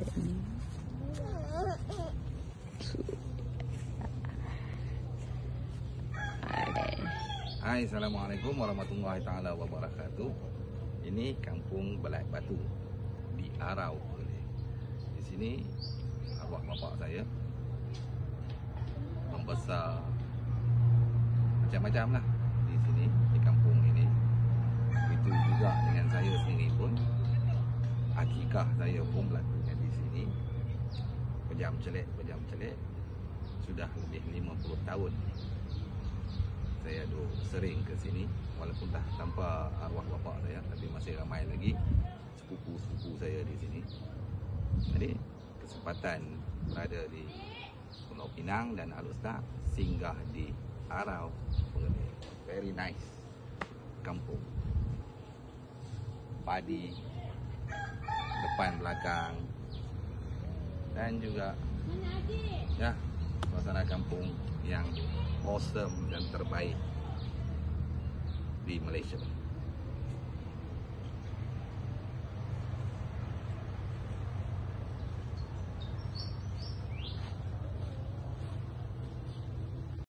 Hai, Assalamualaikum warahmatullahi taala wabarakatuh. Ini kampung Belai Batu di Arau. Di sini arwah bapak saya membesar macam-macam lah di sini di kampung ini. Itu juga dengan saya sendiri pun akikah saya pun berlakunya Pejam celik, pejam celik sudah lebih 50 tahun saya duk sering ke sini walaupun dah tanpa arwah bapa saya tapi masih ramai lagi sepupu-sepupu saya di sini. Jadi kesempatan berada di Pulau Pinang dan Alustar singgah di Arau. Very nice kampung. Padi depan belakang dan juga ya suasana kampung yang awesome dan terbaik di Malaysia.